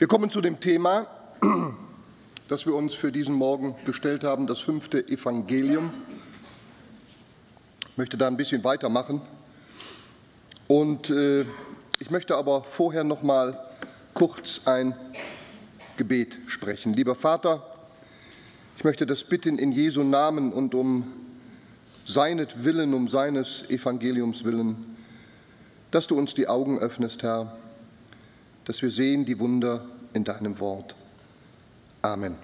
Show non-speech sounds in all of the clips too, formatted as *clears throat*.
Wir kommen zu dem Thema, das wir uns für diesen Morgen gestellt haben, das fünfte Evangelium. Ich möchte da ein bisschen weitermachen. Und äh, ich möchte aber vorher noch mal kurz ein Gebet sprechen. Lieber Vater, ich möchte das bitten in Jesu Namen und um seinetwillen, um seines Evangeliums willen, dass du uns die Augen öffnest, Herr, dass wir sehen die Wunder in deinem Wort. Amen.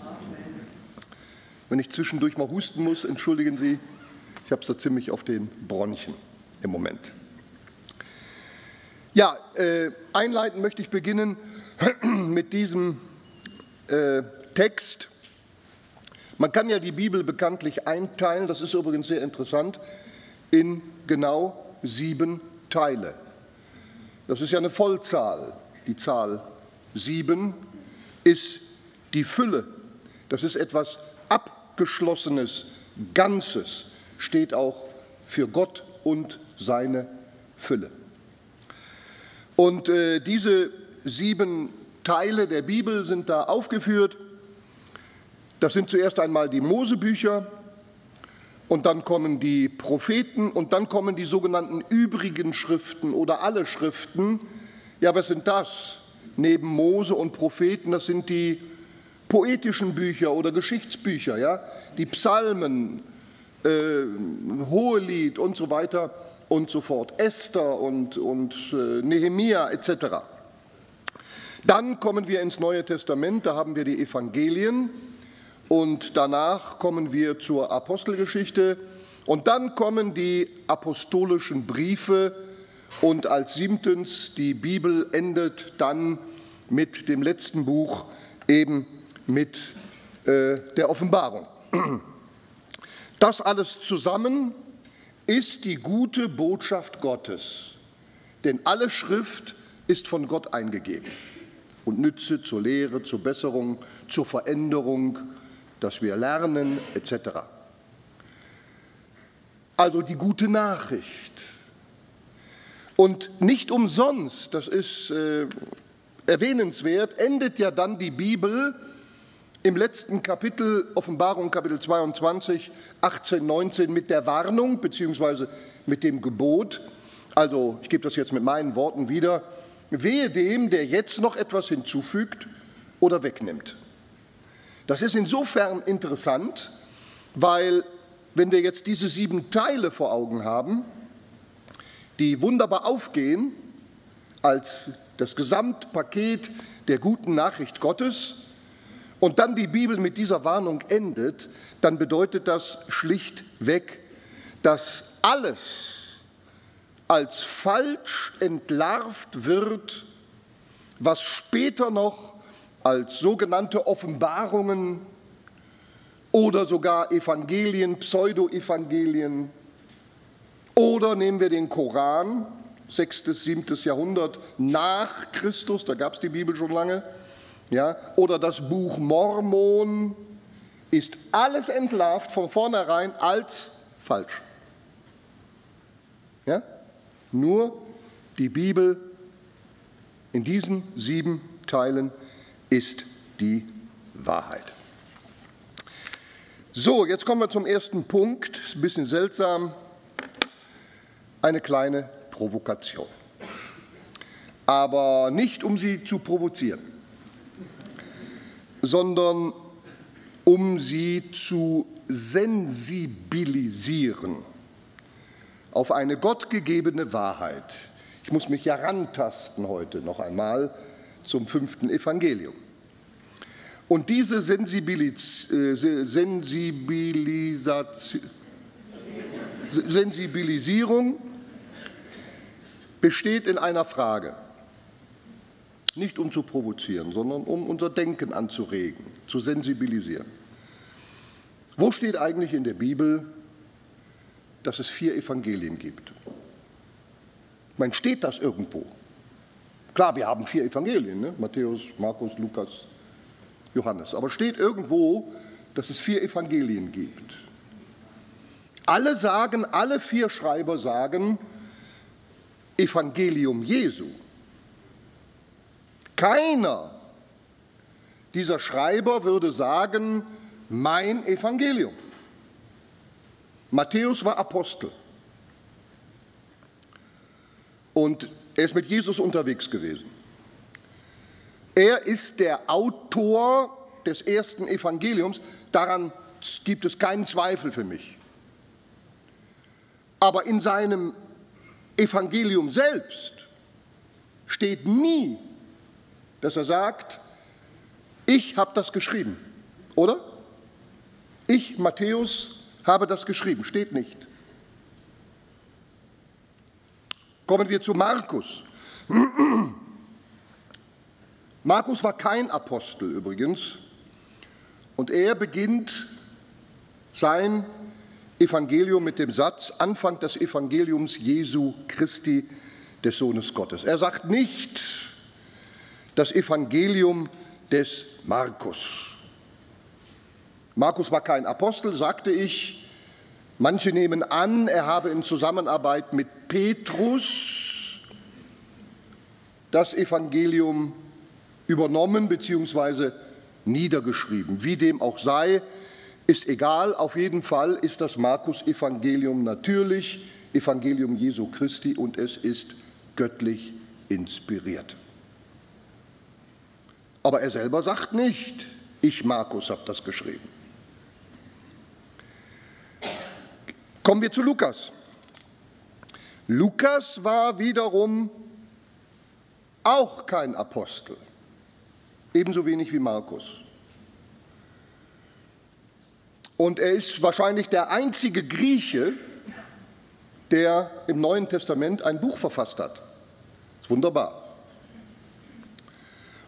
Amen. Wenn ich zwischendurch mal husten muss, entschuldigen Sie, ich habe es da ziemlich auf den Bronchen im Moment. Ja, äh, einleiten möchte ich beginnen *clears throat* mit diesem äh, Text. Man kann ja die Bibel bekanntlich einteilen, das ist übrigens sehr interessant, in genau sieben Teile. Das ist ja eine Vollzahl. Die Zahl sieben ist die Fülle. Das ist etwas Abgeschlossenes, Ganzes, steht auch für Gott und seine Fülle. Und äh, diese sieben Teile der Bibel sind da aufgeführt. Das sind zuerst einmal die Mosebücher und dann kommen die Propheten und dann kommen die sogenannten übrigen Schriften oder alle Schriften. Ja, was sind das? Neben Mose und Propheten, das sind die poetischen Bücher oder Geschichtsbücher, ja? die Psalmen, äh, Hohelied und so weiter und so fort, Esther und, und äh, Nehemia etc. Dann kommen wir ins Neue Testament, da haben wir die Evangelien und danach kommen wir zur Apostelgeschichte und dann kommen die apostolischen Briefe und als siebtens die Bibel endet dann mit dem letzten Buch eben mit äh, der Offenbarung. *clears throat* Das alles zusammen ist die gute Botschaft Gottes. Denn alle Schrift ist von Gott eingegeben und nütze zur Lehre, zur Besserung, zur Veränderung, dass wir lernen etc. Also die gute Nachricht. Und nicht umsonst, das ist äh, erwähnenswert, endet ja dann die Bibel im letzten Kapitel, Offenbarung Kapitel 22, 18, 19, mit der Warnung bzw. mit dem Gebot, also ich gebe das jetzt mit meinen Worten wieder, wehe dem, der jetzt noch etwas hinzufügt oder wegnimmt. Das ist insofern interessant, weil wenn wir jetzt diese sieben Teile vor Augen haben, die wunderbar aufgehen als das Gesamtpaket der guten Nachricht Gottes, und dann die Bibel mit dieser Warnung endet, dann bedeutet das schlichtweg, dass alles als falsch entlarvt wird, was später noch als sogenannte Offenbarungen oder sogar Evangelien, Pseudo-Evangelien oder nehmen wir den Koran, 6., 7. Jahrhundert nach Christus, da gab es die Bibel schon lange, ja, oder das Buch Mormon, ist alles entlarvt von vornherein als falsch. Ja? Nur die Bibel in diesen sieben Teilen ist die Wahrheit. So, jetzt kommen wir zum ersten Punkt. Ist ein bisschen seltsam. Eine kleine Provokation. Aber nicht, um Sie zu provozieren sondern um sie zu sensibilisieren auf eine gottgegebene Wahrheit. Ich muss mich ja rantasten heute noch einmal zum fünften Evangelium. Und diese Sensibilis äh, Sensibilisierung besteht in einer Frage. Nicht um zu provozieren, sondern um unser Denken anzuregen, zu sensibilisieren. Wo steht eigentlich in der Bibel, dass es vier Evangelien gibt? Meine, steht das irgendwo? Klar, wir haben vier Evangelien, ne? Matthäus, Markus, Lukas, Johannes. Aber steht irgendwo, dass es vier Evangelien gibt? Alle sagen, alle vier Schreiber sagen Evangelium Jesu. Keiner Dieser Schreiber würde sagen, mein Evangelium. Matthäus war Apostel. Und er ist mit Jesus unterwegs gewesen. Er ist der Autor des ersten Evangeliums. Daran gibt es keinen Zweifel für mich. Aber in seinem Evangelium selbst steht nie, dass er sagt, ich habe das geschrieben, oder? Ich, Matthäus, habe das geschrieben, steht nicht. Kommen wir zu Markus. *clears throat* Markus war kein Apostel übrigens und er beginnt sein Evangelium mit dem Satz, Anfang des Evangeliums Jesu Christi, des Sohnes Gottes. Er sagt nicht das Evangelium des Markus. Markus war kein Apostel, sagte ich. Manche nehmen an, er habe in Zusammenarbeit mit Petrus das Evangelium übernommen bzw. niedergeschrieben. Wie dem auch sei, ist egal. Auf jeden Fall ist das Markus-Evangelium natürlich Evangelium Jesu Christi und es ist göttlich inspiriert. Aber er selber sagt nicht, ich Markus habe das geschrieben. Kommen wir zu Lukas. Lukas war wiederum auch kein Apostel, ebenso wenig wie Markus. Und er ist wahrscheinlich der einzige Grieche, der im Neuen Testament ein Buch verfasst hat. Das ist wunderbar.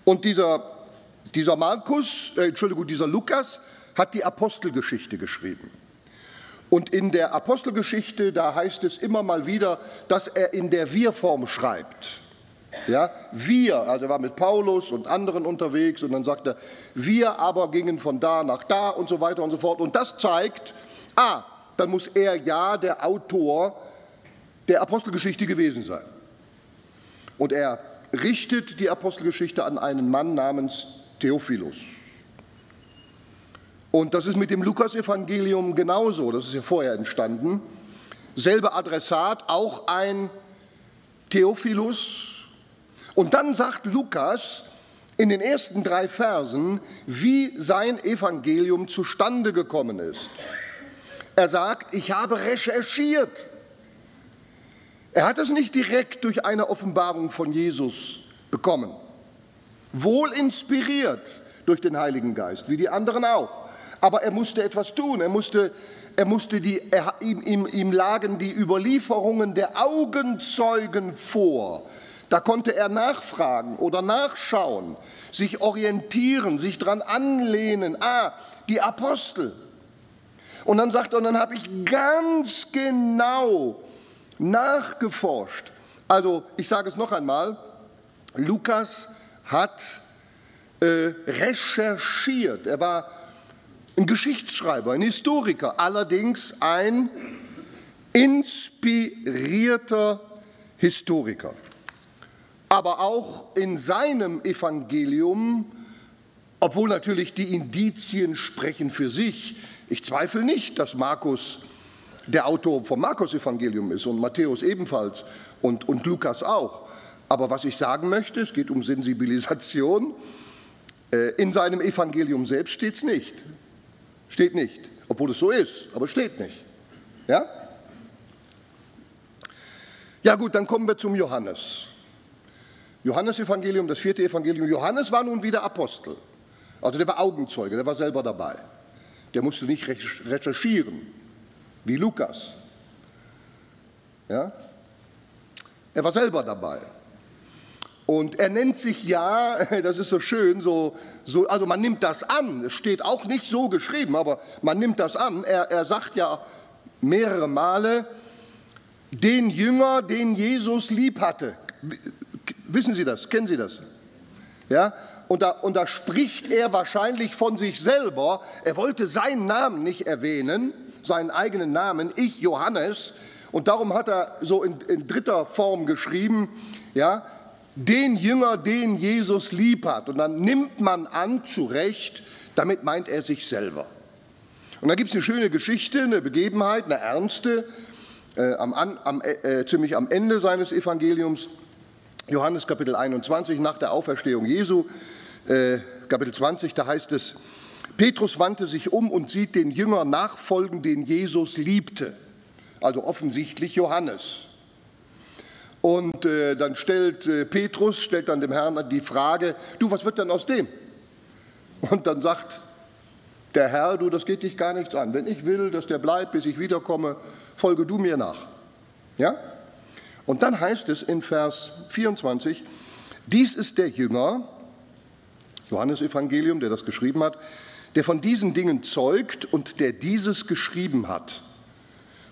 Und dieser, dieser Markus, äh, Entschuldigung, dieser Lukas hat die Apostelgeschichte geschrieben. Und in der Apostelgeschichte, da heißt es immer mal wieder, dass er in der Wir-Form schreibt. Ja, wir, also er war mit Paulus und anderen unterwegs und dann sagt er, wir aber gingen von da nach da und so weiter und so fort. Und das zeigt, ah, dann muss er ja der Autor der Apostelgeschichte gewesen sein. Und er richtet die Apostelgeschichte an einen Mann namens Theophilus. Und das ist mit dem Lukasevangelium genauso, das ist ja vorher entstanden. Selbe Adressat, auch ein Theophilus. Und dann sagt Lukas in den ersten drei Versen, wie sein Evangelium zustande gekommen ist. Er sagt, ich habe recherchiert. Er hat es nicht direkt durch eine Offenbarung von Jesus bekommen. Wohl inspiriert durch den Heiligen Geist, wie die anderen auch. Aber er musste etwas tun. Er musste, er musste die, er, ihm, ihm, ihm lagen die Überlieferungen der Augenzeugen vor. Da konnte er nachfragen oder nachschauen, sich orientieren, sich dran anlehnen. Ah, die Apostel. Und dann sagt er, und dann habe ich ganz genau nachgeforscht. Also, ich sage es noch einmal, Lukas hat äh, recherchiert. Er war ein Geschichtsschreiber, ein Historiker, allerdings ein inspirierter Historiker. Aber auch in seinem Evangelium, obwohl natürlich die Indizien sprechen für sich, ich zweifle nicht, dass Markus der Autor vom Markus-Evangelium ist und Matthäus ebenfalls und, und Lukas auch. Aber was ich sagen möchte, es geht um Sensibilisation. Äh, in seinem Evangelium selbst steht es nicht. Steht nicht, obwohl es so ist, aber steht nicht. Ja? Ja gut, dann kommen wir zum Johannes. Johannes-Evangelium, das vierte Evangelium. Johannes war nun wieder Apostel. Also der war Augenzeuge, der war selber dabei. Der musste nicht recherchieren, wie Lukas. Ja? Er war selber dabei. Und er nennt sich ja, *laughs* das ist so schön, so, so, also man nimmt das an, es steht auch nicht so geschrieben, aber man nimmt das an. Er, er sagt ja mehrere Male, den Jünger, den Jesus lieb hatte. Wissen Sie das? Kennen Sie das? Ja? Und da, und da spricht er wahrscheinlich von sich selber. Er wollte seinen Namen nicht erwähnen, seinen eigenen Namen, ich Johannes. Und darum hat er so in, in dritter Form geschrieben, ja, den Jünger, den Jesus lieb hat. Und dann nimmt man an, zu Recht, damit meint er sich selber. Und dann gibt es eine schöne Geschichte, eine Begebenheit, eine ernste, äh, am, am, äh, ziemlich am Ende seines Evangeliums, Johannes Kapitel 21, nach der Auferstehung Jesu, äh, Kapitel 20, da heißt es, Petrus wandte sich um und sieht den Jünger nachfolgen, den Jesus liebte, also offensichtlich Johannes. Und äh, dann stellt äh, Petrus, stellt dann dem Herrn die Frage, du, was wird denn aus dem? Und dann sagt der Herr, du, das geht dich gar nichts an. Wenn ich will, dass der bleibt, bis ich wiederkomme, folge du mir nach. Ja? Und dann heißt es in Vers 24, dies ist der Jünger, Johannes Evangelium, der das geschrieben hat, der von diesen Dingen zeugt und der dieses geschrieben hat.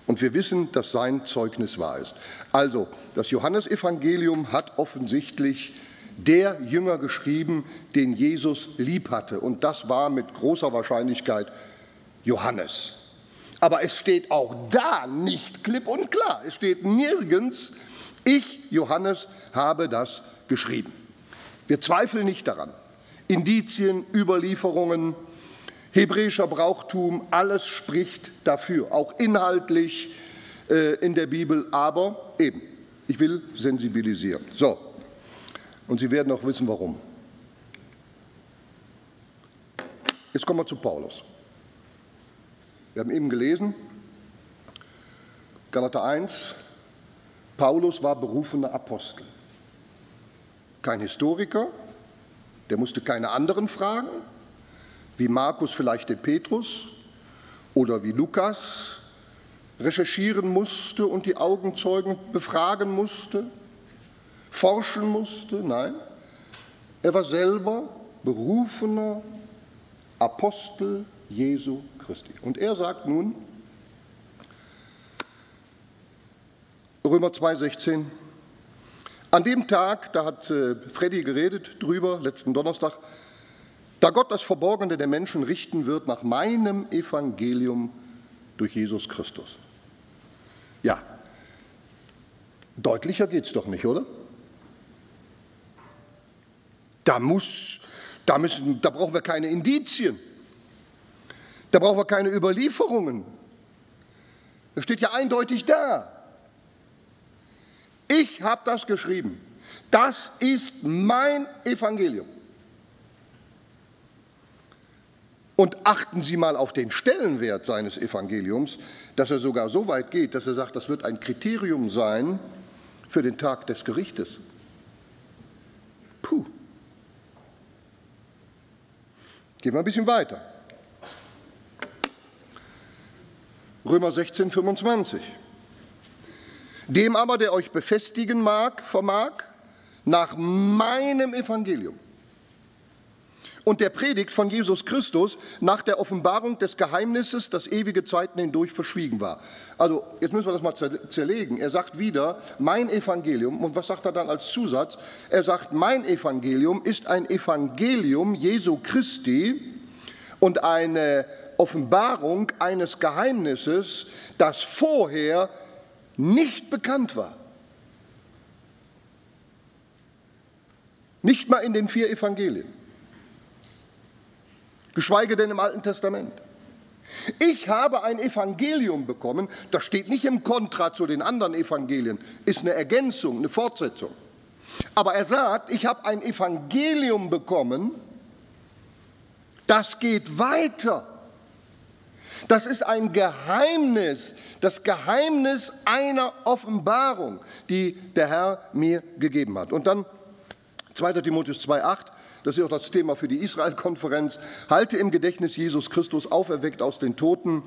Und wir wissen, dass sein Zeugnis wahr ist. Also, das Johannesevangelium hat offensichtlich der Jünger geschrieben, den Jesus lieb hatte. Und das war mit großer Wahrscheinlichkeit Johannes. Aber es steht auch da nicht klipp und klar. Es steht nirgends, ich, Johannes, habe das geschrieben. Wir zweifeln nicht daran. Indizien, Überlieferungen, hebräischer Brauchtum, alles spricht dafür, auch inhaltlich äh, in der Bibel, aber eben, ich will sensibilisieren. So, und Sie werden auch wissen, warum. Jetzt kommen wir zu Paulus. Wir haben eben gelesen, Galater 1, Paulus war berufener Apostel. Kein Historiker, der musste keine anderen fragen, wie Markus vielleicht den Petrus oder wie Lukas recherchieren musste und die Augenzeugen befragen musste, forschen musste. Nein, er war selber berufener Apostel Jesu Christi. Und er sagt nun, Römer 2,16, an dem Tag, da hat äh, Freddy geredet drüber, letzten Donnerstag, da Gott das Verborgene der Menschen richten wird nach meinem Evangelium durch Jesus Christus. Ja, deutlicher geht es doch nicht, oder? Da muss, da müssen, da brauchen wir keine Indizien. Da brauchen wir keine Überlieferungen. Das steht ja eindeutig da. Ich habe das geschrieben. Das ist mein Evangelium. Und achten Sie mal auf den Stellenwert seines Evangeliums, dass er sogar so weit geht, dass er sagt, das wird ein Kriterium sein für den Tag des Gerichtes. Puh. Gehen wir ein bisschen weiter. Römer 16, 25. Dem aber, der euch befestigen mag, vermag, nach meinem Evangelium und der Predigt von Jesus Christus nach der Offenbarung des Geheimnisses, das ewige Zeiten hindurch verschwiegen war. Also jetzt müssen wir das mal zerlegen. Er sagt wieder, mein Evangelium, und was sagt er dann als Zusatz? Er sagt, mein Evangelium ist ein Evangelium Jesu Christi und eine Offenbarung eines Geheimnisses, das vorher nicht bekannt war. Nicht mal in den vier Evangelien geschweige denn im Alten Testament. Ich habe ein Evangelium bekommen, das steht nicht im Kontra zu den anderen Evangelien, ist eine Ergänzung, eine Fortsetzung. Aber er sagt, ich habe ein Evangelium bekommen, das geht weiter. Das ist ein Geheimnis, das Geheimnis einer Offenbarung, die der Herr mir gegeben hat. Und dann 2. Timotheus 2,8, das ist auch das Thema für die Israel-Konferenz, halte im Gedächtnis Jesus Christus auferweckt aus den Toten,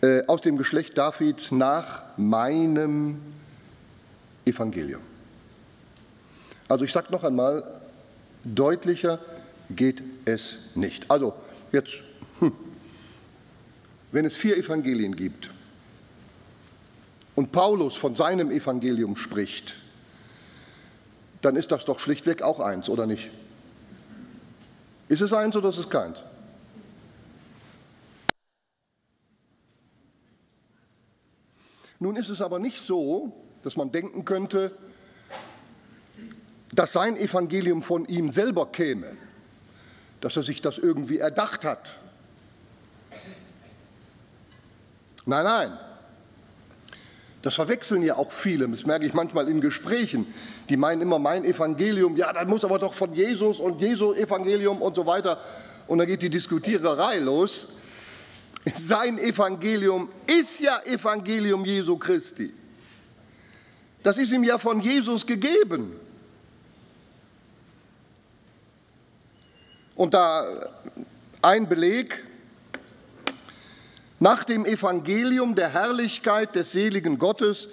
äh, aus dem Geschlecht Davids nach meinem Evangelium. Also ich sage noch einmal, deutlicher geht es nicht. Also jetzt, hm, wenn es vier Evangelien gibt und Paulus von seinem Evangelium spricht, dann ist das doch schlichtweg auch eins, oder nicht? Ist es eins oder ist es keins? Nun ist es aber nicht so, dass man denken könnte, dass sein Evangelium von ihm selber käme, dass er sich das irgendwie erdacht hat. Nein, nein. Das verwechseln ja auch viele, das merke ich manchmal in Gesprächen. Die meinen immer, mein Evangelium, ja, dann muss aber doch von Jesus und Jesu Evangelium und so weiter. Und dann geht die Diskutiererei los. Sein Evangelium ist ja Evangelium Jesu Christi. Das ist ihm ja von Jesus gegeben. Und da ein Beleg, nach dem Evangelium der Herrlichkeit des seligen Gottes,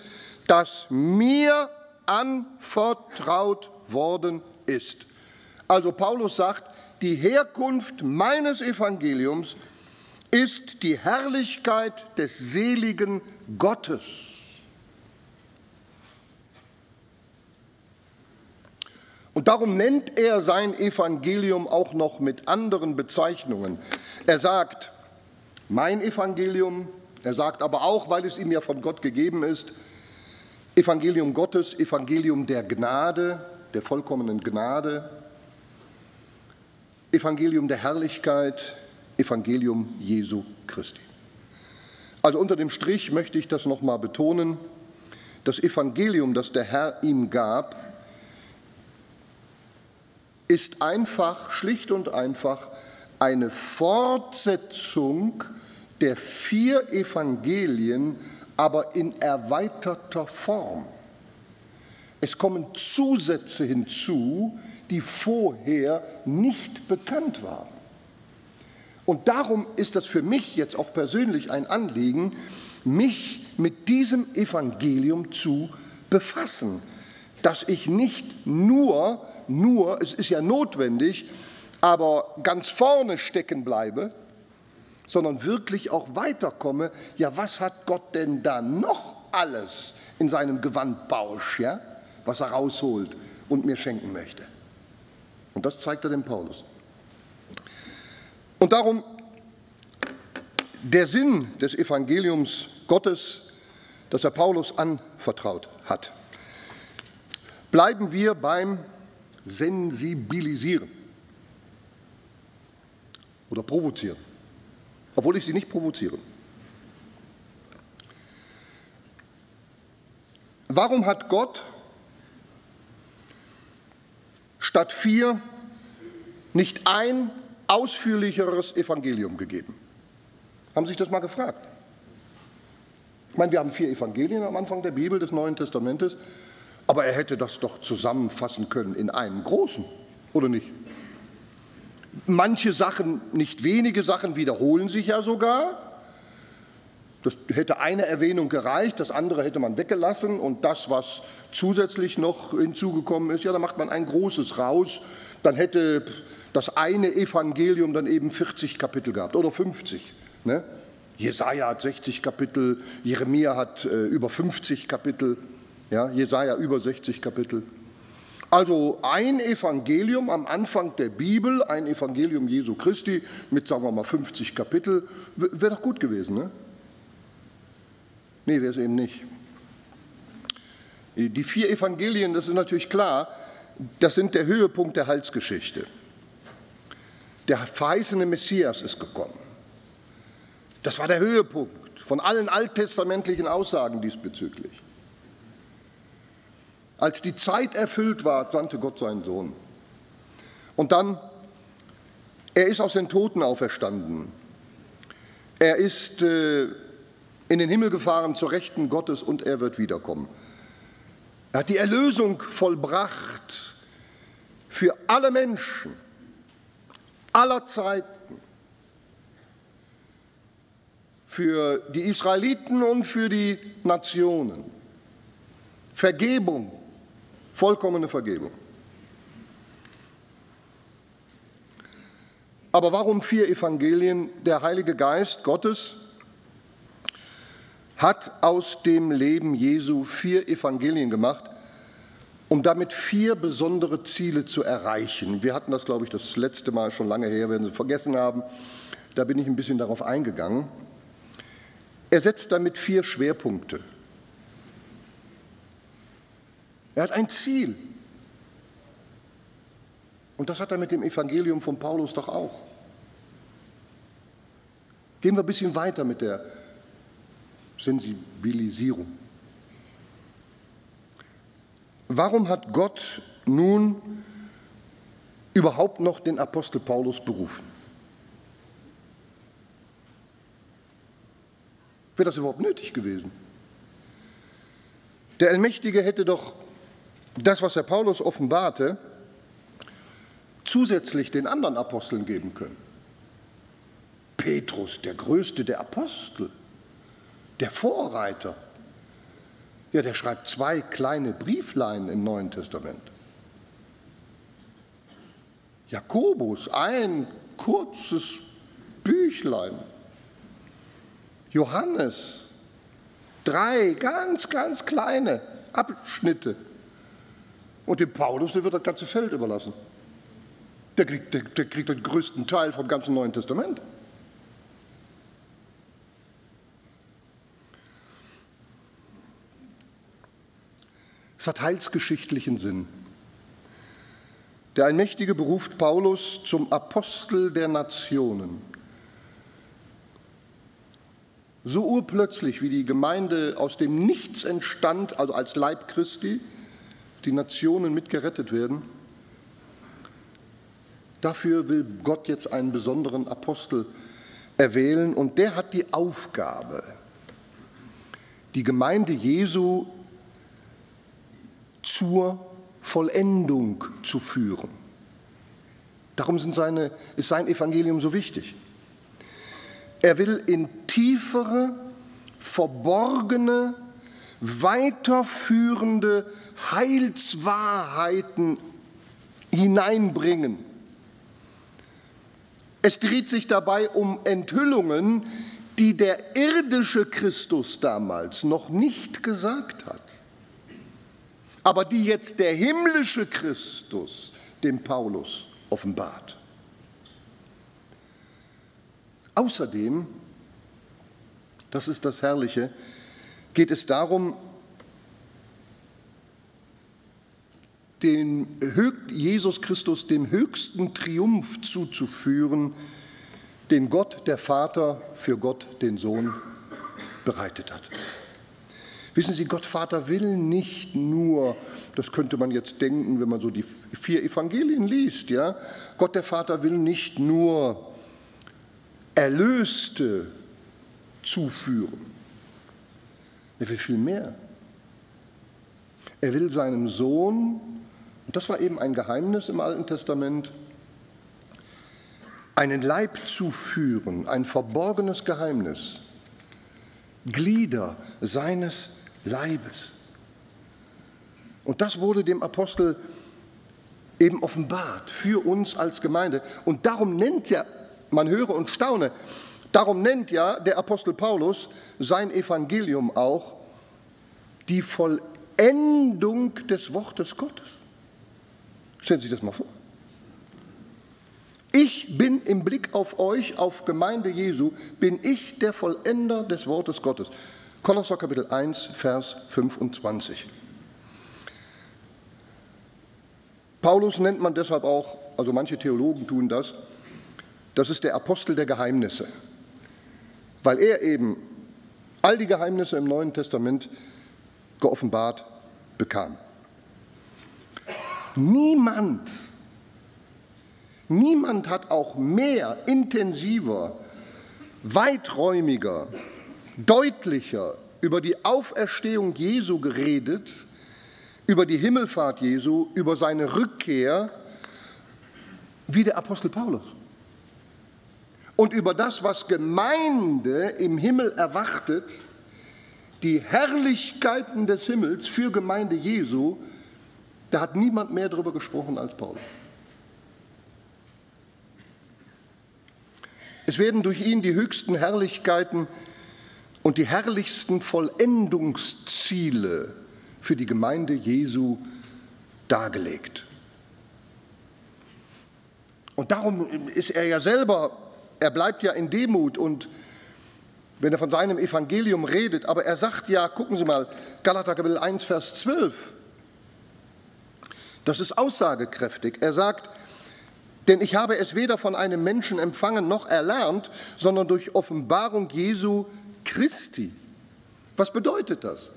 das mir anvertraut worden ist. Also Paulus sagt, die Herkunft meines Evangeliums ist die Herrlichkeit des seligen Gottes. Und darum nennt er sein Evangelium auch noch mit anderen Bezeichnungen. Er sagt, mein Evangelium, er sagt aber auch, weil es ihm ja von Gott gegeben ist, Evangelium Gottes, Evangelium der Gnade, der vollkommenen Gnade, Evangelium der Herrlichkeit, Evangelium Jesu Christi. Also unter dem Strich möchte ich das nochmal betonen. Das Evangelium, das der Herr ihm gab, ist einfach, schlicht und einfach eine Fortsetzung der vier Evangelien, aber in erweiterter Form. Es kommen Zusätze hinzu, die vorher nicht bekannt waren. Und darum ist das für mich jetzt auch persönlich ein Anliegen, mich mit diesem Evangelium zu befassen, dass ich nicht nur, nur, es ist ja notwendig, aber ganz vorne stecken bleibe, sondern wirklich auch weiterkomme, ja, was hat Gott denn da noch alles in seinem Gewandbausch, ja, was er rausholt und mir schenken möchte? Und das zeigt er dem Paulus. Und darum der Sinn des Evangeliums Gottes, das er Paulus anvertraut hat. Bleiben wir beim Sensibilisieren oder provozieren, obwohl ich sie nicht provoziere. Warum hat Gott statt vier nicht ein ausführlicheres Evangelium gegeben? Haben Sie sich das mal gefragt? Ich meine, wir haben vier Evangelien am Anfang der Bibel des Neuen Testamentes, aber er hätte das doch zusammenfassen können in einem großen, oder nicht? Manche Sachen, nicht wenige Sachen wiederholen sich ja sogar. Das hätte eine Erwähnung gereicht, das andere hätte man weggelassen und das, was zusätzlich noch hinzugekommen ist, ja, da macht man ein großes raus. Dann hätte das eine Evangelium dann eben 40 Kapitel gehabt oder 50. Ne? Jesaja hat 60 Kapitel, Jeremia hat äh, über 50 Kapitel, ja, Jesaja über 60 Kapitel. Also ein Evangelium am Anfang der Bibel, ein Evangelium Jesu Christi mit, sagen wir mal, 50 Kapitel, wäre doch gut gewesen, ne? Nee, wäre es eben nicht. Die vier Evangelien, das ist natürlich klar, das sind der Höhepunkt der Heilsgeschichte. Der verheißene Messias ist gekommen. Das war der Höhepunkt von allen alttestamentlichen Aussagen diesbezüglich. Als die Zeit erfüllt war, sandte Gott seinen Sohn. Und dann, er ist aus den Toten auferstanden. Er ist äh, in den Himmel gefahren zur Rechten Gottes und er wird wiederkommen. Er hat die Erlösung vollbracht für alle Menschen aller Zeiten, für die Israeliten und für die Nationen. Vergebung Vollkommene Vergebung. Aber warum vier Evangelien? Der Heilige Geist Gottes hat aus dem Leben Jesu vier Evangelien gemacht, um damit vier besondere Ziele zu erreichen. Wir hatten das, glaube ich, das letzte Mal schon lange her, werden Sie vergessen haben. Da bin ich ein bisschen darauf eingegangen. Er setzt damit vier Schwerpunkte. Er hat ein Ziel. Und das hat er mit dem Evangelium von Paulus doch auch. Gehen wir ein bisschen weiter mit der Sensibilisierung. Warum hat Gott nun überhaupt noch den Apostel Paulus berufen? Wäre das überhaupt nötig gewesen? Der Allmächtige hätte doch das, was Herr Paulus offenbarte, zusätzlich den anderen Aposteln geben können. Petrus, der größte der Apostel, der Vorreiter, ja, der schreibt zwei kleine Brieflein im Neuen Testament. Jakobus, ein kurzes Büchlein. Johannes, drei ganz, ganz kleine Abschnitte. Und dem Paulus, der wird das ganze Feld überlassen. Der kriegt, der, der kriegt den größten Teil vom ganzen Neuen Testament. Es hat heilsgeschichtlichen Sinn. Der Allmächtige beruft Paulus zum Apostel der Nationen. So urplötzlich, wie die Gemeinde aus dem Nichts entstand, also als Leib Christi, die Nationen mitgerettet werden, dafür will Gott jetzt einen besonderen Apostel erwählen und der hat die Aufgabe, die Gemeinde Jesu zur Vollendung zu führen. Darum seine, ist sein Evangelium so wichtig. Er will in tiefere, verborgene, weiterführende Heilswahrheiten hineinbringen. Es dreht sich dabei um Enthüllungen, die der irdische Christus damals noch nicht gesagt hat aber die jetzt der himmlische Christus dem Paulus offenbart. Außerdem, das ist das Herrliche, geht es darum, den Jesus Christus dem höchsten Triumph zuzuführen, den Gott der Vater für Gott den Sohn bereitet hat. Wissen Sie, Gott Vater will nicht nur, das könnte man jetzt denken, wenn man so die vier Evangelien liest, ja, Gott der Vater will nicht nur Erlöste zuführen. Er will viel mehr. Er will seinem Sohn, und das war eben ein Geheimnis im Alten Testament, einen Leib zuführen, ein verborgenes Geheimnis, Glieder seines Leibes. Und das wurde dem Apostel eben offenbart für uns als Gemeinde. Und darum nennt ja, man höre und staune, darum nennt ja der Apostel Paulus sein Evangelium auch die Vollendung des Wortes Gottes. Stellen Sie sich das mal vor. Ich bin im Blick auf euch, auf Gemeinde Jesu, bin ich der Vollender des Wortes Gottes. Kolosser Kapitel 1, Vers 25. Paulus nennt man deshalb auch, also manche Theologen tun das, das ist der Apostel der Geheimnisse, weil er eben all die Geheimnisse im Neuen Testament geoffenbart bekam. Niemand, niemand hat auch mehr, intensiver, weiträumiger deutlicher über die Auferstehung Jesu geredet, über die Himmelfahrt Jesu, über seine Rückkehr, wie der Apostel Paulus. Und über das, was Gemeinde im Himmel erwartet, die Herrlichkeiten des Himmels für Gemeinde Jesu, da hat niemand mehr darüber gesprochen als Paulus. Es werden durch ihn die höchsten Herrlichkeiten und die herrlichsten Vollendungsziele für die Gemeinde Jesu dargelegt. Und darum ist er ja selber, er bleibt ja in Demut und wenn er von seinem Evangelium redet, aber er sagt ja, gucken Sie mal, Galater Kapitel 1, Vers 12, das ist aussagekräftig. Er sagt, Denn ich habe es weder von einem Menschen empfangen noch erlernt, sondern durch Offenbarung Jesu Christi. Was bedeutet das?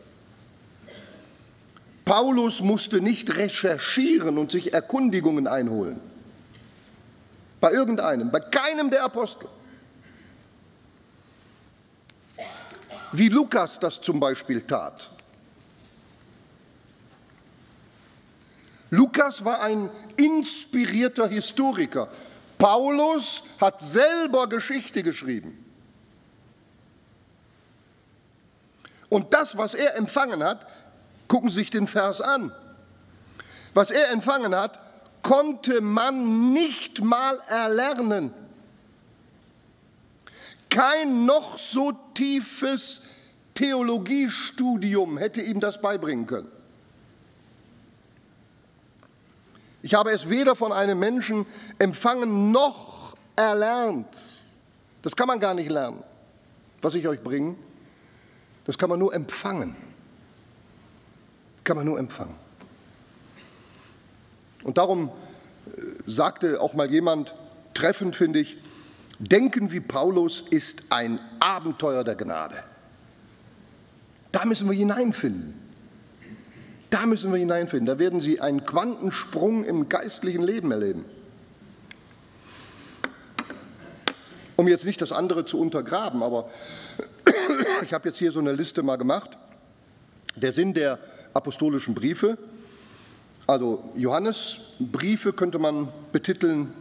Paulus musste nicht recherchieren und sich Erkundigungen einholen. Bei irgendeinem, bei keinem der Apostel. Wie Lukas das zum Beispiel tat. Lukas war ein inspirierter Historiker. Paulus hat selber Geschichte geschrieben. Und das, was er empfangen hat, gucken Sie sich den Vers an. Was er empfangen hat, konnte man nicht mal erlernen. Kein noch so tiefes Theologiestudium hätte ihm das beibringen können. Ich habe es weder von einem Menschen empfangen noch erlernt. Das kann man gar nicht lernen, was ich euch bringe. Das kann man nur empfangen. Kann man nur empfangen. Und darum äh, sagte auch mal jemand, treffend finde ich, Denken wie Paulus ist ein Abenteuer der Gnade. Da müssen wir hineinfinden. Da müssen wir hineinfinden. Da werden Sie einen Quantensprung im geistlichen Leben erleben. Um jetzt nicht das andere zu untergraben, aber ich habe jetzt hier so eine Liste mal gemacht. Der Sinn der apostolischen Briefe, also Johannesbriefe könnte man betiteln,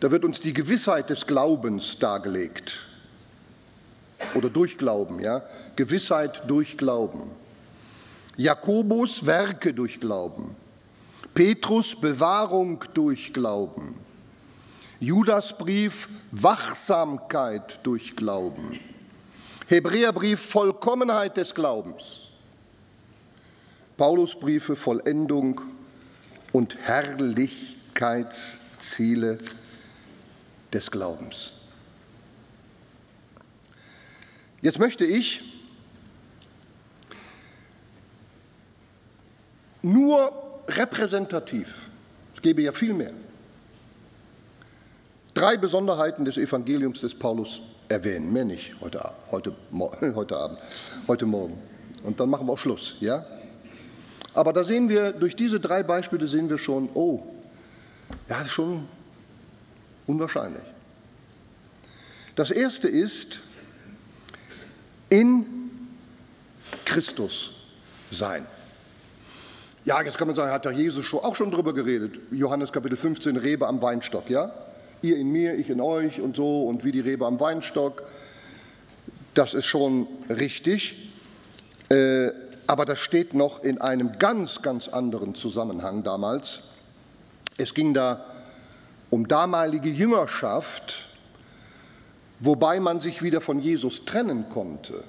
da wird uns die Gewissheit des Glaubens dargelegt. Oder durch Glauben, ja? Gewissheit durch Glauben. Jakobus Werke durch Glauben, Petrus Bewahrung durch Glauben, Judasbrief Wachsamkeit durch Glauben, Hebräerbrief Vollkommenheit des Glaubens, Paulusbriefe Vollendung und Herrlichkeitsziele des Glaubens. Jetzt möchte ich nur repräsentativ, es gebe ja viel mehr, drei Besonderheiten des Evangeliums des Paulus erwähnen, mehr nicht heute, heute, *laughs* heute Abend, heute Morgen. Und dann machen wir auch Schluss, ja? Aber da sehen wir, durch diese drei Beispiele sehen wir schon, oh, ja, das ist schon unwahrscheinlich. Das erste ist, in Christus sein. Ja, jetzt kann man sagen, hat der Jesus auch schon drüber geredet. Johannes Kapitel 15, Rebe am Weinstock, ja? Ihr in mir, ich in euch und so und wie die Rebe am Weinstock. Das ist schon richtig. Äh, aber das steht noch in einem ganz, ganz anderen Zusammenhang damals. Es ging da um damalige Jüngerschaft, wobei man sich wieder von Jesus trennen konnte.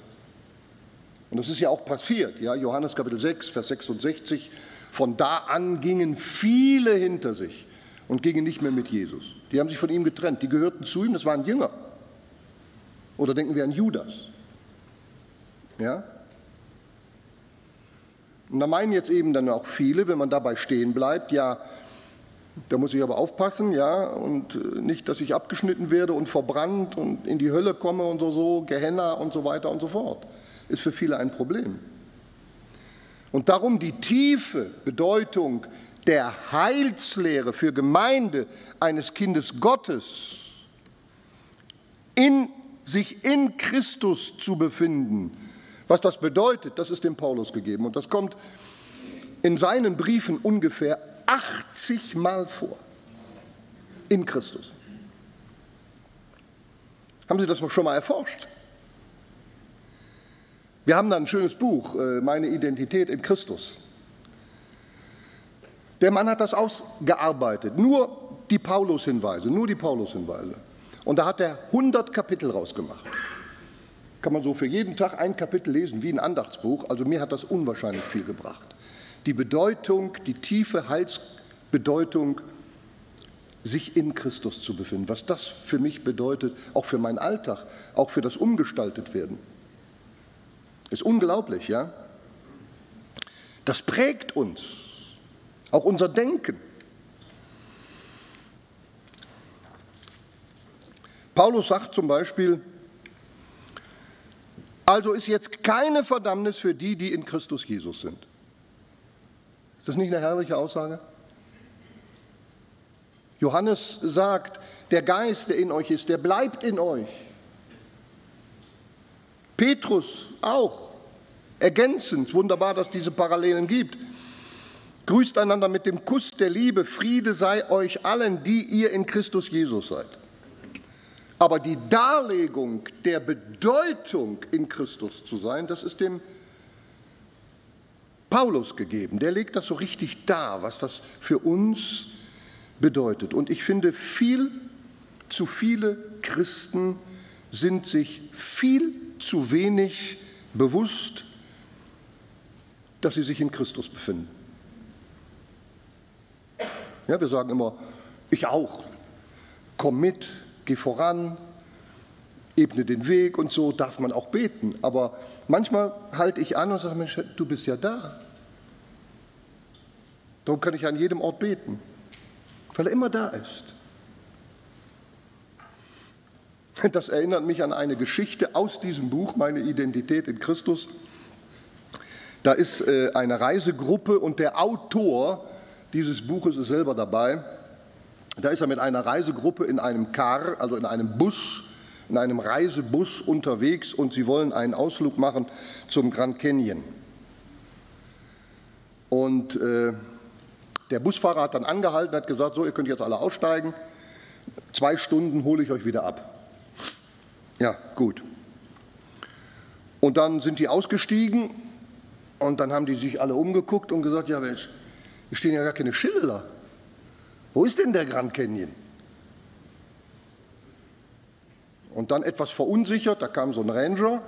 Und das ist ja auch passiert, ja, Johannes Kapitel 6, Vers 66. Von da an gingen viele hinter sich und gingen nicht mehr mit Jesus. Die haben sich von ihm getrennt. Die gehörten zu ihm, das waren Jünger. Oder denken wir an Judas. Ja? Und da meinen jetzt eben dann auch viele, wenn man dabei stehen bleibt, ja, da muss ich aber aufpassen, ja, und äh, nicht, dass ich abgeschnitten werde und verbrannt und in die Hölle komme und so, so Gehenna und so weiter und so fort ist für viele ein Problem. Und darum die tiefe Bedeutung der Heilslehre für Gemeinde eines Kindes Gottes, in sich in Christus zu befinden. Was das bedeutet, das ist dem Paulus gegeben. Und das kommt in seinen Briefen ungefähr 80 Mal vor. In Christus. Haben Sie das schon mal erforscht? Wir haben da ein schönes Buch, äh, Meine Identität in Christus. Der Mann hat das ausgearbeitet, nur die Paulus-Hinweise, nur die Paulus-Hinweise. Und da hat er 100 Kapitel rausgemacht. Kann man so für jeden Tag ein Kapitel lesen, wie ein Andachtsbuch. Also mir hat das unwahrscheinlich viel gebracht. Die Bedeutung, die tiefe Heilsbedeutung, sich in Christus zu befinden. Was das für mich bedeutet, auch für meinen Alltag, auch für das Umgestaltetwerden. Ist unglaublich, ja? Das prägt uns, auch unser Denken. Paulus sagt zum Beispiel, also ist jetzt keine Verdammnis für die, die in Christus Jesus sind. Ist das nicht eine herrliche Aussage? Johannes sagt, der Geist, der in euch ist, der bleibt in euch. Petrus auch. Ergänzend, wunderbar, dass es diese Parallelen gibt. Grüßt einander mit dem Kuss der Liebe. Friede sei euch allen, die ihr in Christus Jesus seid. Aber die Darlegung der Bedeutung in Christus zu sein, das ist dem Paulus gegeben. Der legt das so richtig dar, was das für uns bedeutet. Und ich finde, viel zu viele Christen sind sich viel zu wenig bewusst, dass sie sich in Christus befinden. Ja, wir sagen immer, ich auch, komm mit, geh voran, ebne den Weg und so darf man auch beten. Aber manchmal halte ich an und sage, Mensch, du bist ja da. Darum kann ich an jedem Ort beten, weil er immer da ist. Das erinnert mich an eine Geschichte aus diesem Buch, meine Identität in Christus. Da ist äh, eine Reisegruppe und der Autor dieses Buches ist selber dabei. Da ist er mit einer Reisegruppe in einem Car, also in einem Bus, in einem Reisebus unterwegs und sie wollen einen Ausflug machen zum Grand Canyon. Und äh, der Busfahrer hat dann angehalten, hat gesagt, so, ihr könnt jetzt alle aussteigen, zwei Stunden hole ich euch wieder ab. Ja, gut. Und dann sind die ausgestiegen und dann haben die sich alle umgeguckt und gesagt, ja Mensch, hier stehen ja gar keine Schilder. Wo ist denn der Grand Canyon? Und dann etwas verunsichert, da kam so ein Ranger,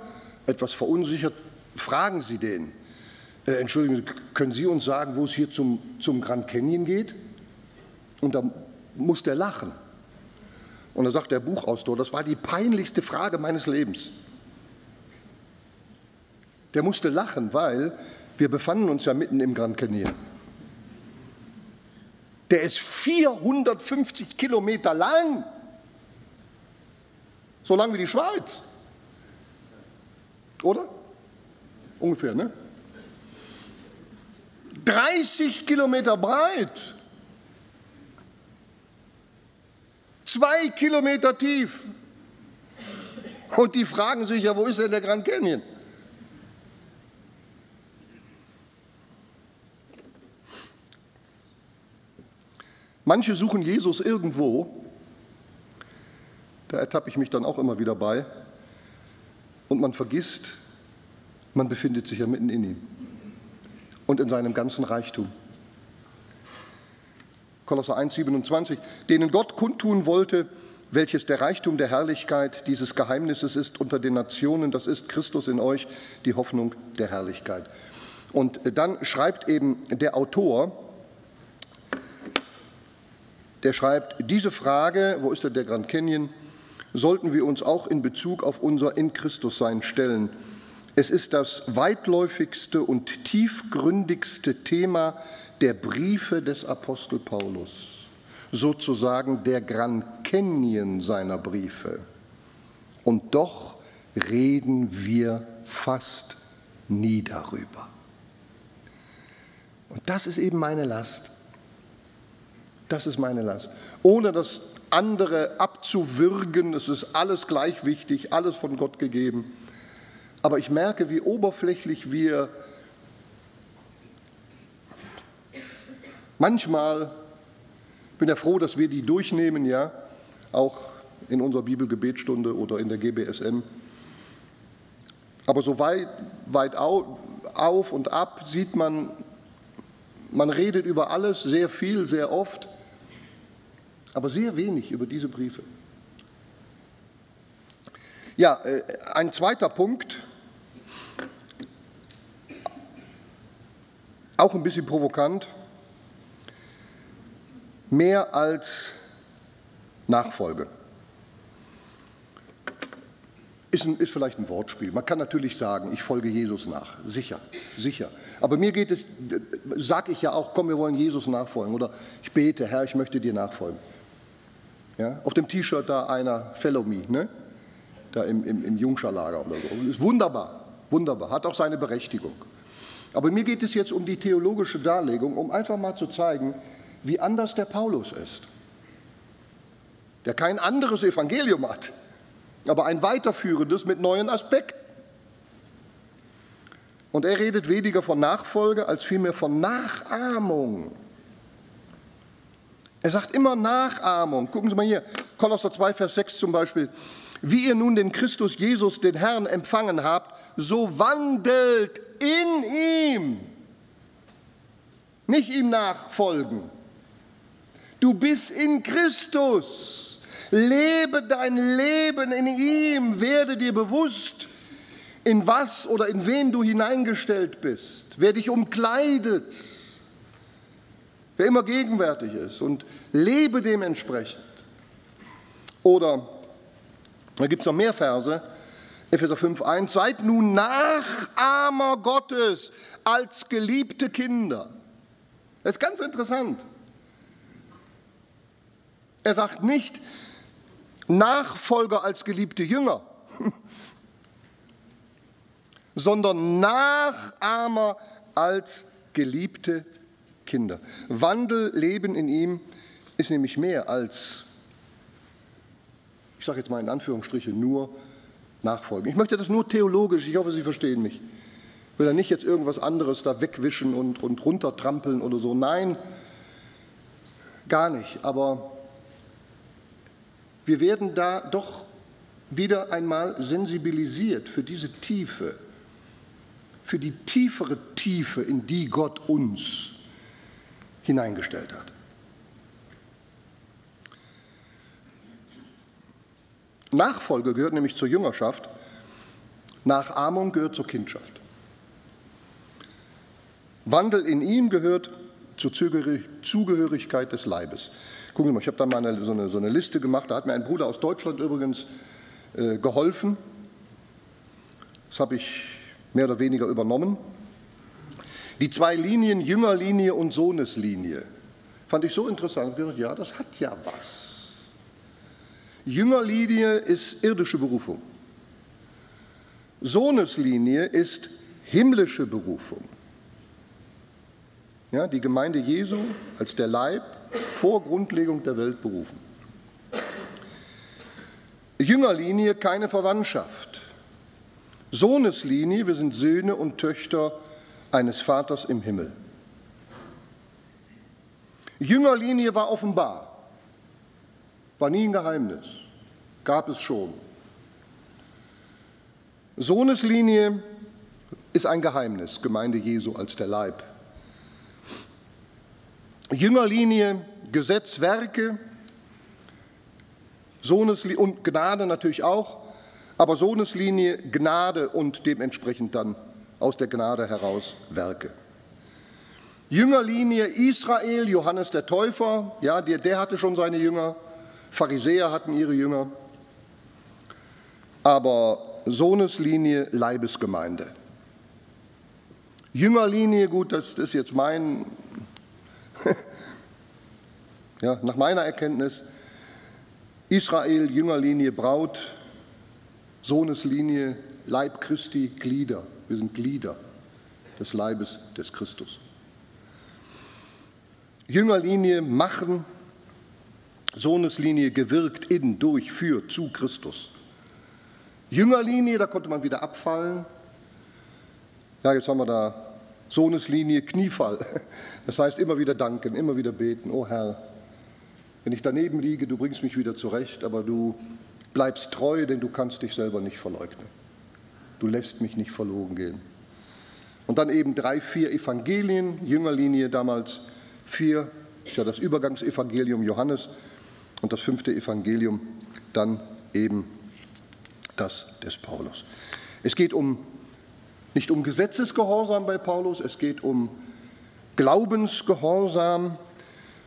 etwas verunsichert, fragen Sie den, äh, entschuldigen Sie, können Sie uns sagen, wo es hier zum, zum Grand Canyon geht? Und da muss der lachen. Und da sagt der Buchautor, das war die peinlichste Frage meines Lebens. Der musste lachen, weil wir befanden uns ja mitten im Grand Canyon. Der ist 450 Kilometer lang. So lang wie die Schweiz. Oder? Ungefähr, ne? 30 Kilometer breit. Zwei Kilometer tief. Und die fragen sich ja, wo ist denn der Grand Canyon? Manche suchen Jesus irgendwo, da ertappe ich mich dann auch immer wieder bei, und man vergisst, man befindet sich ja mitten in ihm und in seinem ganzen Reichtum. Kolosser 1, 27, denen Gott kundtun wollte, welches der Reichtum der Herrlichkeit dieses Geheimnisses ist unter den Nationen, das ist Christus in euch, die Hoffnung der Herrlichkeit. Und dann schreibt eben der Autor, der schreibt, diese Frage, wo ist denn der Grand Canyon, sollten wir uns auch in Bezug auf unser In Christus sein stellen. Es ist das weitläufigste und tiefgründigste Thema der Briefe des Apostel Paulus, sozusagen der Grand Canyon seiner Briefe. Und doch reden wir fast nie darüber. Und das ist eben meine Last. Das ist meine Last. Ohne das andere abzuwürgen, es ist alles gleich wichtig, alles von Gott gegeben. Aber ich merke, wie oberflächlich wir manchmal, ich bin ja froh, dass wir die durchnehmen, ja, auch in unserer Bibelgebetstunde oder in der GBSM. Aber so weit, weit auf und ab sieht man, man redet über alles sehr viel, sehr oft aber sehr wenig über diese Briefe. Ja, äh, ein zweiter Punkt, auch ein bisschen provokant, mehr als Nachfolge. Ist, ein, ist, vielleicht ein Wortspiel. Man kann natürlich sagen, ich folge Jesus nach. Sicher, sicher. Aber mir geht es, sage ich ja auch, komm, wir wollen Jesus nachfolgen. Oder ich bete, Herr, ich möchte dir nachfolgen. Ja, auf dem T-Shirt da einer Fellow Me, ne? da im, im, im Jungscherlager oder so. Ist wunderbar, wunderbar, hat auch seine Berechtigung. Aber mir geht es jetzt um die theologische Darlegung, um einfach mal zu zeigen, wie anders der Paulus ist, der kein anderes Evangelium hat, aber ein weiterführendes mit neuen Aspekten. Und er redet weniger von Nachfolge als vielmehr von Nachahmung. Er sagt immer Nachahmung. Gucken Sie mal hier, Kolosser 2, Vers 6 zum Beispiel. Wie ihr nun den Christus Jesus, den Herrn, empfangen habt, so wandelt in ihm. Nicht ihm nachfolgen. Du bist in Christus. Lebe dein Leben in ihm. Werde dir bewusst, in was oder in wen du hineingestellt bist. Wer dich umkleidet wer immer gegenwärtig ist und lebe dementsprechend. Oder, da gibt es noch mehr Verse, Epheser 5, 1, seid nun Nachahmer Gottes als geliebte Kinder. Das ist ganz interessant. Er sagt nicht Nachfolger als geliebte Jünger, *laughs* sondern Nachahmer als geliebte Kinder. Wandel, Leben in ihm ist nämlich mehr als, ich sage jetzt mal in Anführungsstrichen, nur Nachfolgen. Ich möchte das nur theologisch, ich hoffe, Sie verstehen mich. Ich will da nicht jetzt irgendwas anderes da wegwischen und, und runtertrampeln oder so. Nein, gar nicht. Aber wir werden da doch wieder einmal sensibilisiert für diese Tiefe, für die tiefere Tiefe, in die Gott uns hineingestellt hat. Nachfolge gehört nämlich zur Jüngerschaft, Nachahmung gehört zur Kindschaft. Wandel in ihm gehört zur Zugehörigkeit des Leibes. Gucken Sie mal, ich habe da mal eine, so, eine, so, eine, Liste gemacht, da hat mir ein Bruder aus Deutschland übrigens äh, geholfen. Das habe ich mehr oder weniger übernommen. Die zwei Linien, Jüngerlinie und Sohneslinie, fand ich so interessant. Ja, das hat ja was. Jüngerlinie ist irdische Berufung. Sohneslinie ist himmlische Berufung. Ja, die Gemeinde Jesu als der Leib vor Grundlegung der Welt berufen. Jüngerlinie keine Verwandtschaft. Sohneslinie, wir sind Söhne und Töchter eines Vaters im Himmel. Jüngerlinie war offenbar, war nie ein Geheimnis, gab es schon. Sohneslinie ist ein Geheimnis, Gemeinde Jesu als der Leib. Jüngerlinie, Gesetz, Werke, Sohneslinie und Gnade natürlich auch, aber Sohneslinie, Gnade und dementsprechend dann aus der Gnade heraus Werke. Jüngerlinie Israel, Johannes der Täufer, ja, der, der hatte schon seine Jünger, Pharisäer hatten ihre Jünger, aber Sohneslinie Leibesgemeinde. Jüngerlinie, gut, das, das ist jetzt mein, *laughs* ja, nach meiner Erkenntnis, Israel, Jüngerlinie Braut, Sohneslinie Leib Christi, Glieder. Wir sind Glieder des Leibes des Christus. Jüngerlinie machen, Sohneslinie gewirkt in, durch, für, zu Christus. Jüngerlinie, da konnte man wieder abfallen. Ja, jetzt haben wir da Sohneslinie, Kniefall. Das heißt immer wieder danken, immer wieder beten. Oh Herr, wenn ich daneben liege, du bringst mich wieder zurecht, aber du bleibst treu, denn du kannst dich selber nicht verleugnen du lässt mich nicht verloren gehen. Und dann eben drei, vier Evangelien, Jüngerlinie damals, vier, ist ja das Übergangsevangelium Johannes und das fünfte Evangelium dann eben das des Paulus. Es geht um nicht um Gesetzesgehorsam bei Paulus, es geht um Glaubensgehorsam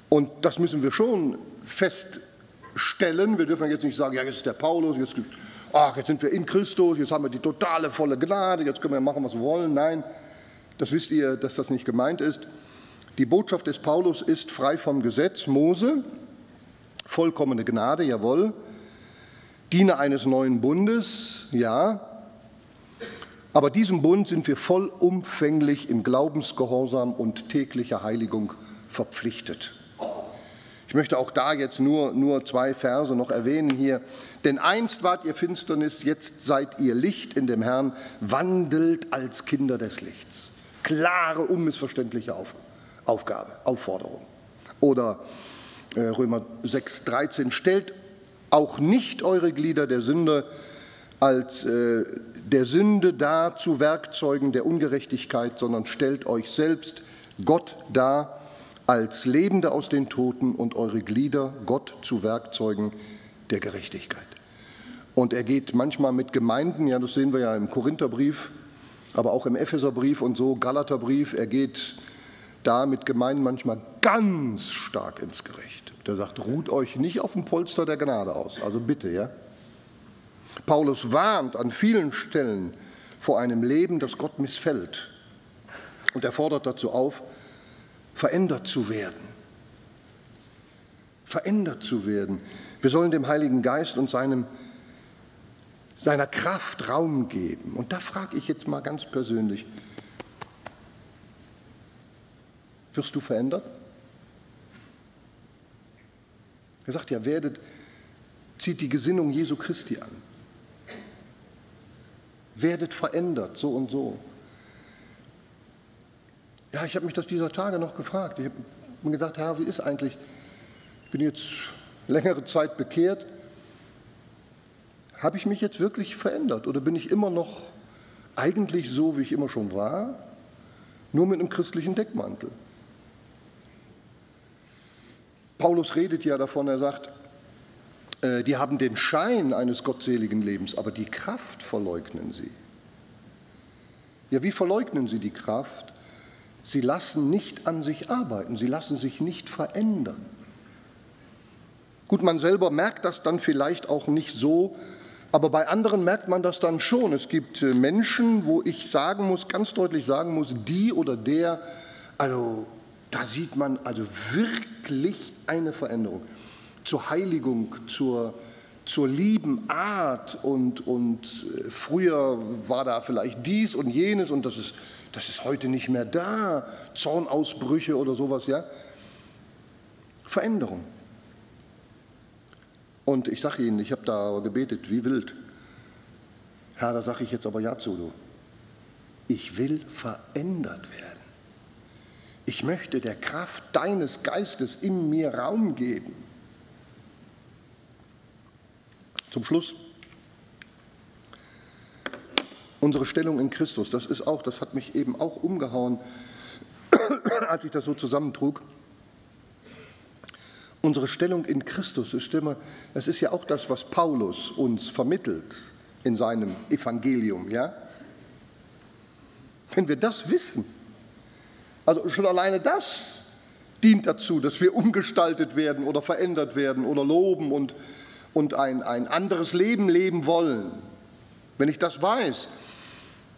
und das müssen wir schon feststellen. Wir dürfen jetzt nicht sagen, ja, jetzt ist der Paulus, jetzt ach, jetzt sind wir in Christus, jetzt haben wir die totale volle Gnade, jetzt können wir machen, was wir wollen. Nein, das wisst ihr, dass das nicht gemeint ist. Die Botschaft des Paulus ist frei vom Gesetz Mose, Vollkommene Gnade, jawohl. Diener eines neuen Bundes, ja. Aber diesem Bund sind wir vollumfänglich im Glaubensgehorsam und täglicher Heiligung verpflichtet. Ich möchte auch da jetzt nur, nur zwei Verse noch erwähnen hier. Denn einst wart ihr Finsternis, jetzt seid ihr Licht in dem Herrn, wandelt als Kinder des Lichts. Klare, unmissverständliche Aufgabe, Aufforderung. Oder äh, Römer 6, 13, stellt auch nicht eure Glieder der Sünde als äh, der Sünde dar zu Werkzeugen der Ungerechtigkeit, sondern stellt euch selbst Gott dar als Lebende aus den Toten und eure Glieder Gott zu Werkzeugen der Gerechtigkeit. Und er geht manchmal mit Gemeinden, ja, das sehen wir ja im Korintherbrief, aber auch im Epheserbrief und so, Galaterbrief, er geht da mit Gemeinden manchmal ganz stark ins Gericht. Der sagt, ruht euch nicht auf dem Polster der Gnade aus, also bitte, ja. Paulus warnt an vielen Stellen vor einem Leben, das Gott missfällt. Und er fordert dazu auf, verändert zu werden. Verändert zu werden. Wir sollen dem Heiligen Geist und seinem, seiner Kraft Raum geben. Und da frage ich jetzt mal ganz persönlich, wirst du verändert? Er sagt ja, werdet, zieht die Gesinnung Jesu Christi an. Werdet verändert, so und so. Ja, ich habe mich das dieser Tage noch gefragt. Ich habe mir gedacht, Herr, wie ist eigentlich, ich bin jetzt längere Zeit bekehrt, habe ich mich jetzt wirklich verändert oder bin ich immer noch eigentlich so, wie ich immer schon war, nur mit einem christlichen Deckmantel? Paulus redet ja davon, er sagt, äh, die haben den Schein eines gottseligen Lebens, aber die Kraft verleugnen sie. Ja, wie verleugnen sie die Kraft? Sie lassen nicht an sich arbeiten, sie lassen sich nicht verändern. Gut, man selber merkt das dann vielleicht auch nicht so, aber bei anderen merkt man das dann schon. Es gibt äh, Menschen, wo ich sagen muss, ganz deutlich sagen muss, die oder der, also da sieht man also wirklich eine Veränderung zur Heiligung, zur, zur lieben Art und, und äh, früher war da vielleicht dies und jenes und das ist das ist heute nicht mehr da. Zornausbrüche oder sowas, ja. Veränderung. Und ich sage Ihnen, ich habe da gebetet, wie wild. Herr, da sage ich jetzt aber ja zu, du. Ich will verändert werden. Ich möchte der Kraft deines Geistes in mir Raum geben. Zum Schluss Unsere Stellung in Christus, das ist auch, das hat mich eben auch umgehauen, *coughs* als ich das so zusammentrug. Unsere Stellung in Christus ist immer, das ist ja auch das, was Paulus uns vermittelt in seinem Evangelium, ja? Wenn wir das wissen, also schon alleine das dient dazu, dass wir umgestaltet werden oder verändert werden oder loben und, und ein, ein anderes Leben leben wollen. Wenn ich das weiß,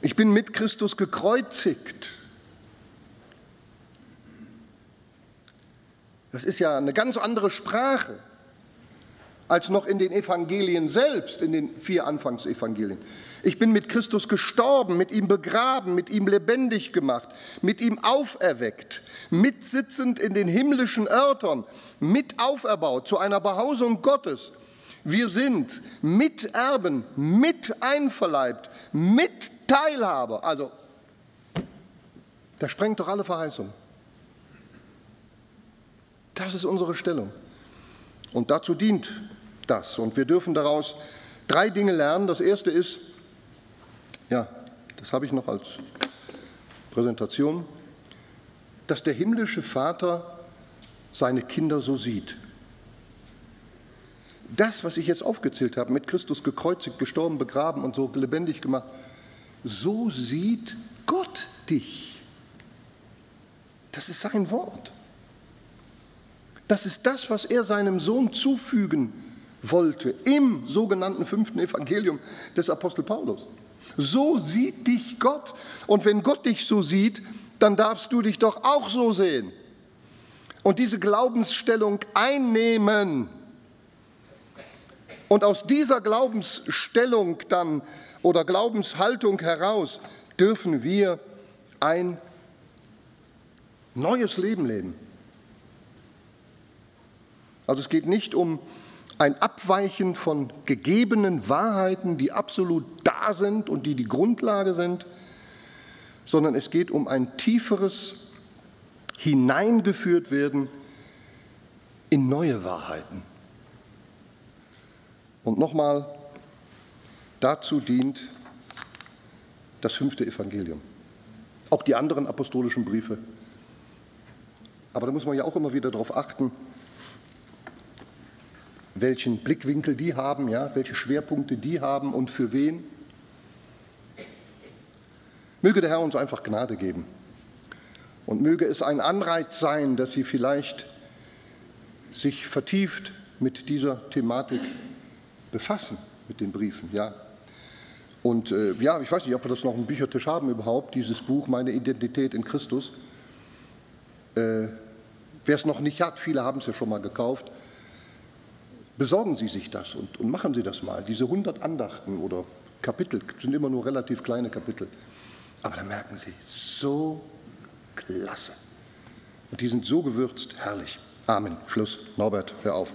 ich bin mit Christus gekreuzigt. Das ist ja eine ganz andere Sprache als noch in den Evangelien selbst, in den vier Anfangsevangelien. Ich bin mit Christus gestorben, mit ihm begraben, mit ihm lebendig gemacht, mit ihm auferweckt, mitsitzend in den himmlischen Örtern, mit auferbaut zu einer Behausung Gottes. Wir sind Miterben, mit einverleibt, mit Teilhaber. Also, das sprengt doch alle Verheißungen. Das ist unsere Stellung. Und dazu dient das. Und wir dürfen daraus drei Dinge lernen. Das erste ist, ja, das habe ich noch als Präsentation, dass der himmlische Vater seine Kinder so sieht. Das, was ich jetzt aufgezählt habe, mit Christus gekreuzigt, gestorben, begraben und so lebendig gemacht, so sieht Gott dich. Das ist sein Wort. Das ist das, was er seinem Sohn zufügen wollte im sogenannten fünften Evangelium des Apostel Paulus. So sieht dich Gott. Und wenn Gott dich so sieht, dann darfst du dich doch auch so sehen. Und diese Glaubensstellung einnehmen. Und aus dieser Glaubensstellung dann oder Glaubenshaltung heraus dürfen wir ein neues Leben leben. Also es geht nicht um ein Abweichen von gegebenen Wahrheiten, die absolut da sind und die die Grundlage sind, sondern es geht um ein tieferes Hineingeführt werden in neue Wahrheiten. Und nochmal, dazu dient das fünfte Evangelium. Auch die anderen apostolischen Briefe. Aber da muss man ja auch immer wieder darauf achten, welchen Blickwinkel die haben, ja, welche Schwerpunkte die haben und für wen. Möge der Herr uns einfach Gnade geben. Und möge es ein Anreiz sein, dass Sie vielleicht sich vertieft mit dieser Thematik befassen, mit den Briefen. Ja. Und äh, ja, ich weiß nicht, ob wir das noch im Büchertisch haben überhaupt, dieses Buch Meine Identität in Christus. Äh, Wer es noch nicht hat, viele haben es ja schon mal gekauft, besorgen Sie sich das und, und machen Sie das mal. Diese 100 Andachten oder Kapitel sind immer nur relativ kleine Kapitel. Aber da merken Sie, so klasse. Und die sind so gewürzt, herrlich. Amen. Schluss. Norbert, hör auf.